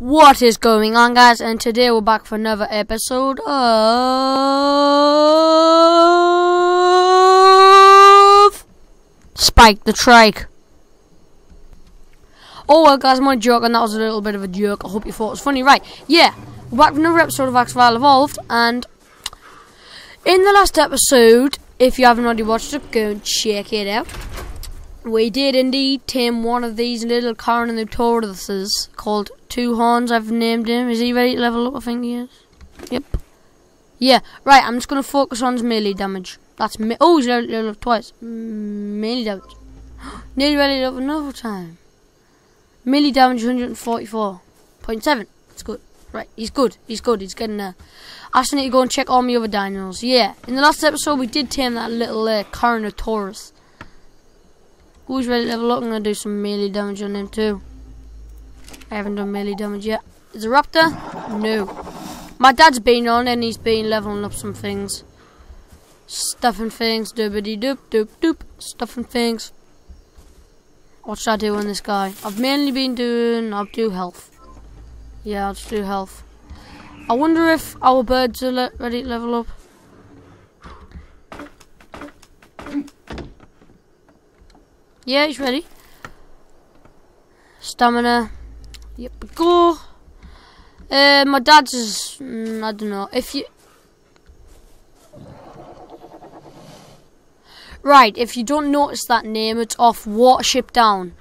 What is going on, guys? And today we're back for another episode of Spike the Trike. Oh well, guys, my joke, and that was a little bit of a joke. I hope you thought it was funny. Right, yeah, we're back for another episode of Axe-File Evolved, and in the last episode, if you haven't already watched it, go and check it out. We did indeed tame one of these little Carnotaurus called Two Horns. I've named him. Is he ready to level up? I think he is. Yep. Yeah, right. I'm just going to focus on his melee damage. That's me. Oh, he's leveled up twice. Melee damage. Nearly ready up another time. Melee damage 144.7. That's good. Right, he's good. He's good. He's getting there. I just need to go and check all my other dinos. Yeah, in the last episode we did tame that little uh, Carnotaurus. Who's ready to level up? I'm going to do some melee damage on him too. I haven't done melee damage yet. Is a raptor? No. My dad's been on and he's been leveling up some things. Stuffing things, doobity doop doop doop. Stuffing things. What should I do on this guy? I've mainly been doing, I'll do health. Yeah, I'll just do health. I wonder if our birds are ready to level up. Yeah, he's ready. Stamina. Yep, go. Uh, my dad's is, mm, I don't know. If you... Right, if you don't notice that name, it's off Watership Down.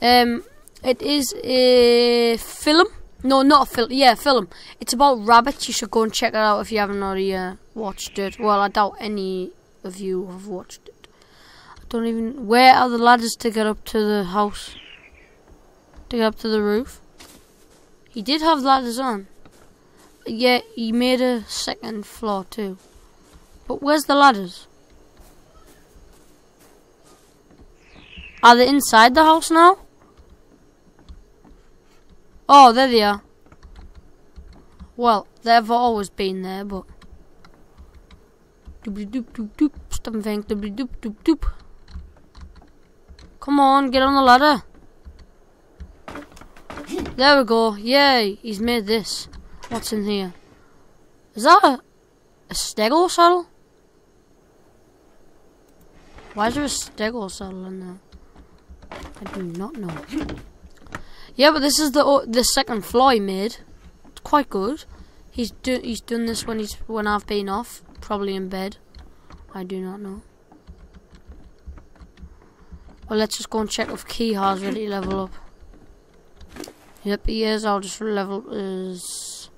Um, it is a film. No, not a film. Yeah, film. It's about rabbits. You should go and check it out if you haven't already uh, watched it. Well, I doubt any of you have watched it. Don't even. Where are the ladders to get up to the house? To get up to the roof? He did have ladders on. Yeah, he made a second floor too. But where's the ladders? Are they inside the house now? Oh, there they are. Well, they've always been there, but. Doop doop doop doop. Something. Doop doop doop doop. Come on, get on the ladder. There we go. Yay, he's made this. What's in here? Is that a, a stego saddle? Why is there a stego saddle in there? I do not know. Yeah, but this is the the second floor he made. It's quite good. He's do he's done this when he's when I've been off, probably in bed. I do not know. Well, let's just go and check if Kihar's ready to level up. Yep, he is. I'll just level his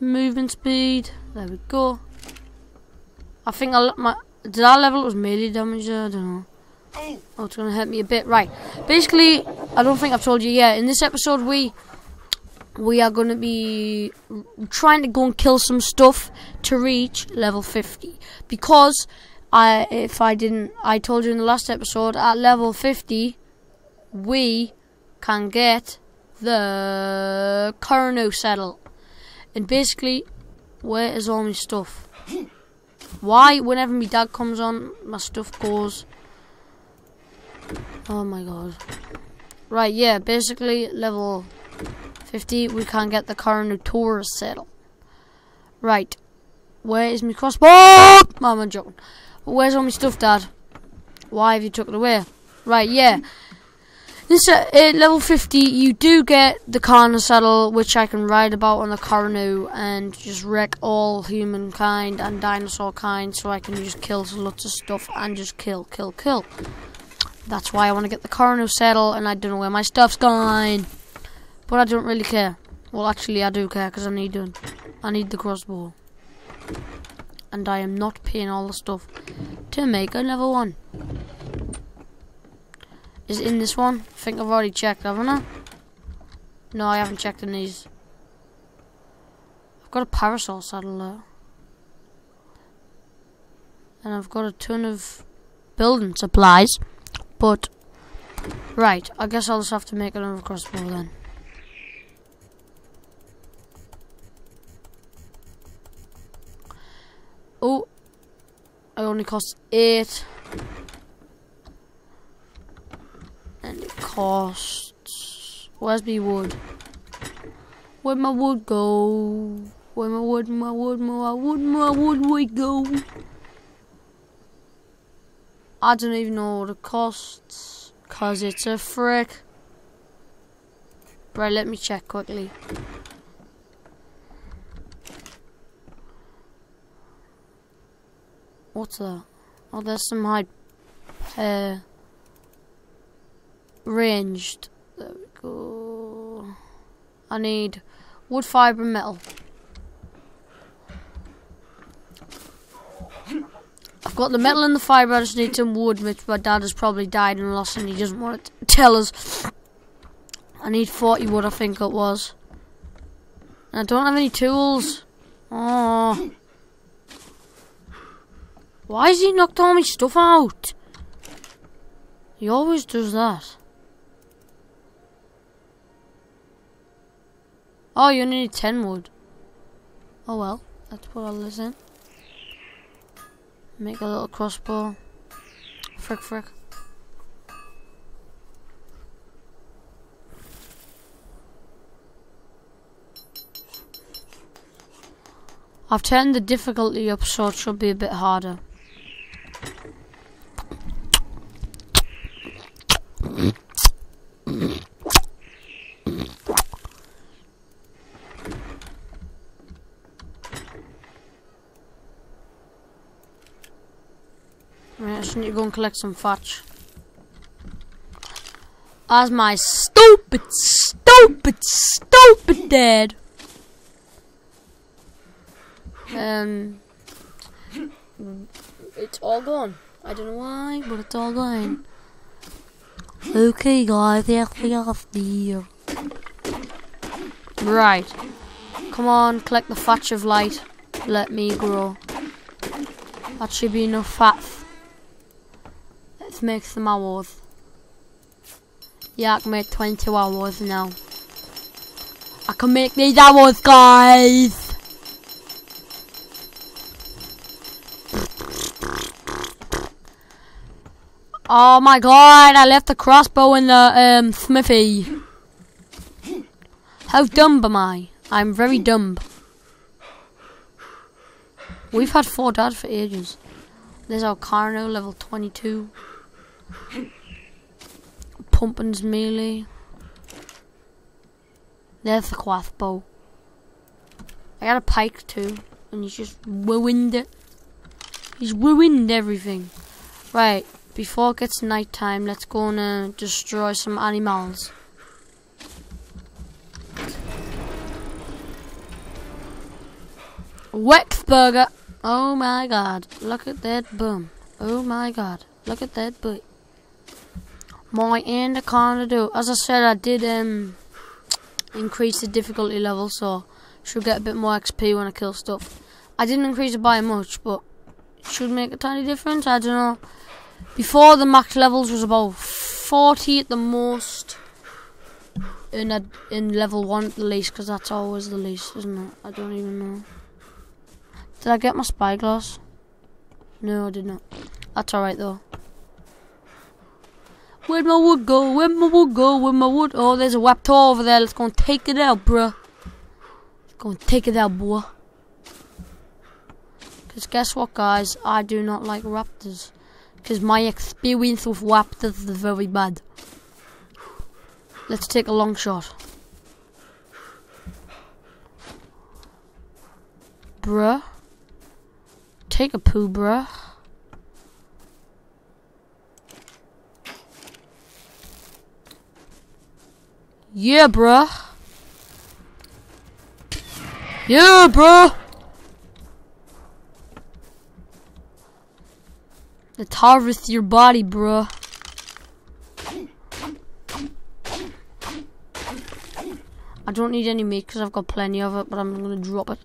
movement speed. There we go. I think I my did I level his melee damage? I don't know. Oh. oh, it's gonna hurt me a bit. Right. Basically, I don't think I've told you yet. In this episode, we we are gonna be trying to go and kill some stuff to reach level 50 because I if I didn't I told you in the last episode at level 50 we can get the Carno saddle. And basically where is all my stuff? Why whenever my dad comes on my stuff goes Oh my god. Right, yeah, basically level 50 we can get the Carnotaurus saddle. Right. Where is my crossbow? Mom, I'm joking. Where's all my stuff, Dad? Why have you took it away? Right, yeah. This uh, at level 50, you do get the Carno saddle, which I can ride about on the Carno and just wreck all humankind and dinosaur kind, so I can just kill lots of stuff and just kill, kill, kill. That's why I want to get the Carno saddle, and I don't know where my stuff's gone. But I don't really care. Well, actually, I do care because I need one. I need the crossbow and I am not paying all the stuff to make another one. Is in this one? I think I've already checked, haven't I? No, I haven't checked in these. I've got a Parasaur saddle there. And I've got a ton of building supplies. But, right, I guess I'll just have to make another crossbow then. Only costs eight. And it costs. Where's me wood? Where my wood go? Where my wood, my wood, my wood, my wood, would go? I don't even know what it costs. Cause it's a frick. Right, let me check quickly. Oh, there's some high, uh, ranged. There we go. I need wood, fibre, and metal. I've got the metal and the fibre, I just need some wood, which my dad has probably died and lost and he doesn't want to tell us. I need 40 wood, I think it was. And I don't have any tools. Oh. Why has he knocked all my stuff out? He always does that. Oh, you only need 10 wood. Oh well, let's put all this in. Make a little crossbow. Frick, frick. I've turned the difficulty up so it should be a bit harder. Just need to go and collect some fudge. As my stupid, stupid, stupid dad. Um, it's all gone. I don't know why, but it's all gone. Okay, guys, actually off the Right. Come on, collect the thatch of light. Let me grow. That should be enough fat. Make some hours. Yeah, I can make 22 hours now. I can make these hours, guys! Oh my god, I left the crossbow in the um, smithy. How dumb am I? I'm very dumb. We've had four dads for ages. There's our Carno, level 22. Pumpkin's melee. There's the crossbow. I got a pike too, and he's just ruined it. He's ruined everything. Right, before it gets night time, let's go and uh, destroy some animals. Wexburger! Oh my god, look at that boom. Oh my god, look at that boot. My anaconda do. As I said, I did um increase the difficulty level, so should get a bit more XP when I kill stuff. I didn't increase it by much, but should make a tiny difference. I don't know. Before the max levels was about 40 at the most. In a, in level 1 at the least, because that's always the least, isn't it? I don't even know. Did I get my spyglass? No, I did not. That's alright though. Where'd my wood go? Where'd my wood go? Where'd my wood? Oh, there's a raptor over there. Let's go and take it out, bruh. Let's go and take it out, boy. Because guess what, guys? I do not like raptors. Because my experience with raptors is very bad. Let's take a long shot. Bruh. Take a poo, bruh. Yeah, bruh. Yeah, bruh. Let's harvest your body, bruh. I don't need any meat because I've got plenty of it, but I'm going to drop it.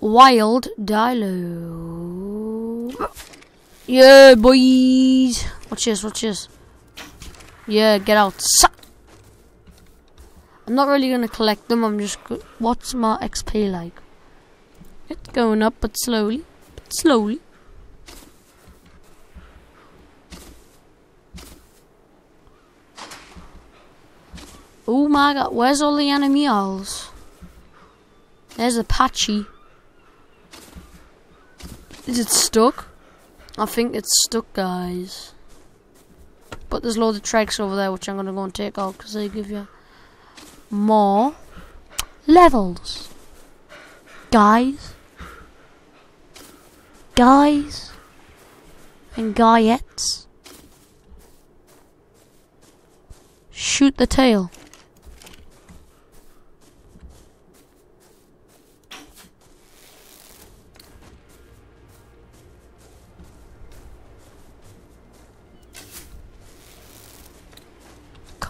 Wild Dilo. Yeah, boys. Watch this, watch this. Yeah, get out. I'm not really to collect them. I'm just... What's my XP like? It's going up, but slowly. But slowly. Oh my god, where's all the animals? There's Apache. Is it stuck? I think it's stuck, guys. But there's loads of tracks over there, which I'm going to go and take out, because they give you more levels. Guys. Guys. And guyettes. Shoot the tail.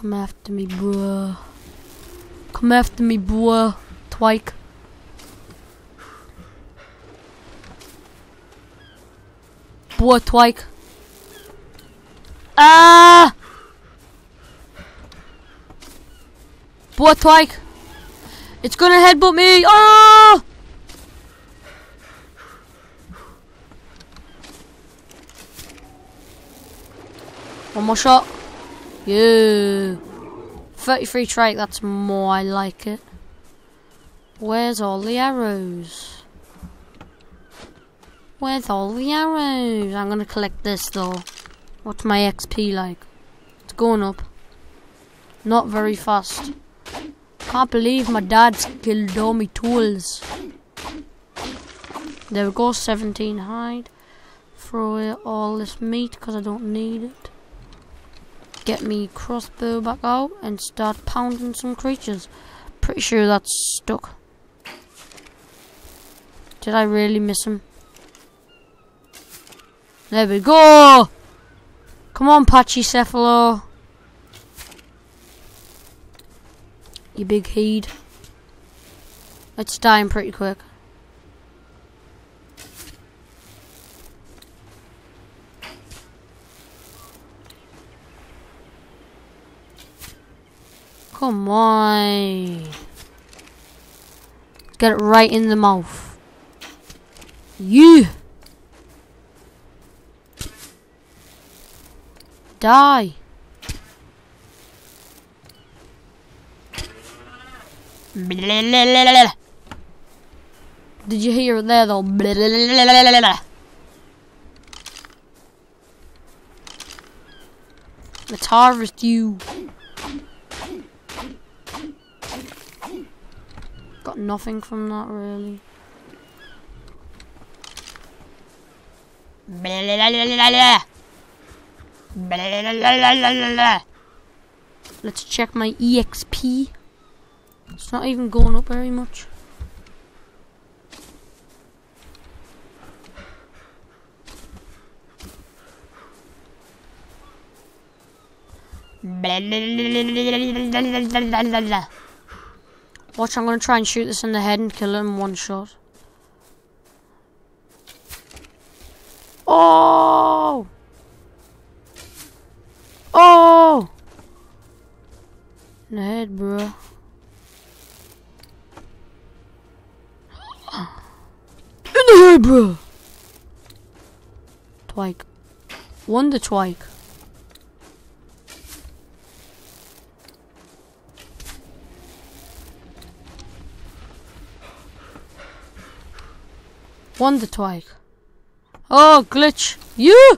Come after me, bruh. Come after me, bruh. Twike. Boy, Twike. Ah! Boy, Twike. It's gonna headbutt me. Oh! One more shot. Yeah. 33 trike, that's more, I like it. Where's all the arrows? Where's all the arrows? I'm gonna collect this though. What's my XP like? It's going up. Not very fast. Can't believe my dad's killed all my tools. There we go, 17 hide. Throw away all this meat because I don't need it get me crossbow back out and start pounding some creatures. Pretty sure that's stuck. Did I really miss him? There we go! Come on, Pachycephalo. You big heed. It's dying pretty quick. Come on. Get it right in the mouth. You. Die. Did you hear it there though? Let's harvest you. Nothing from that really. Let's check my EXP. It's not even going up very much. Watch, I'm gonna try and shoot this in the head and kill him one shot. Oh! Oh! In the head, bro. In the head, bro! Twike. Wonder Twike. Wonder Twig. Oh, glitch. You!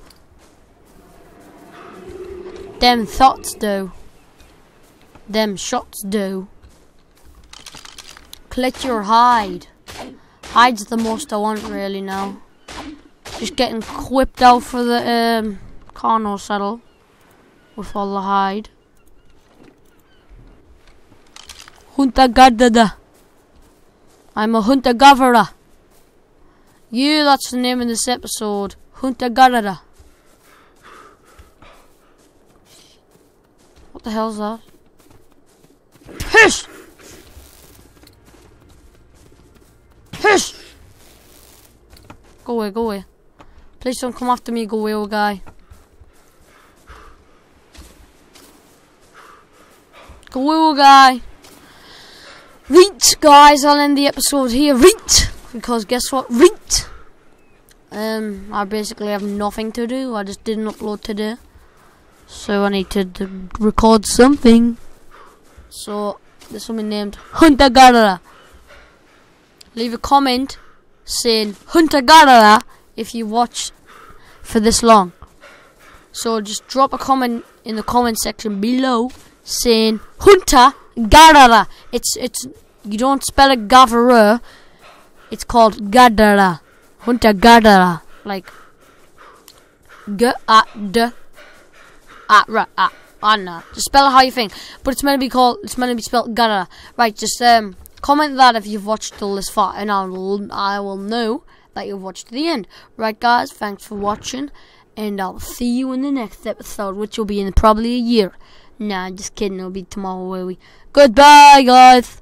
Them thoughts do. Them shots do. Collect your hide. Hide's the most I want really now. Just getting whipped out for the um, Carno saddle with all the hide. Hunter Gatherer. I'm a hunter gatherer. You, that's the name of this episode. Hunter Gatherer. What the hell's that? Hush! Hush! Go away, go away. Please don't come after me, go away, old guy. Go away, old guy. Reach, guys, I'll end the episode here. Reach! Because guess what? Reet! Um, I basically have nothing to do. I just didn't upload today. So I need to record something. So this will be named Hunter Gatherer. Leave a comment saying Hunter Gatherer if you watch for this long. So just drop a comment in the comment section below saying Hunter Gatherer. It's it's you don't spell it gatherer. It's called Gadara. Hunter Gatherer. Like G A D A R A. Know. Just spell it how you think. But it's meant to be called. It's meant to be spelled Gadara. Right. Just um comment that if you've watched till this far, and I will I will know that you've watched to the end. Right, guys. Thanks for watching, and I'll see you in the next episode, which will be in probably a year. Nah, just kidding. It'll be tomorrow, will we? Goodbye, guys.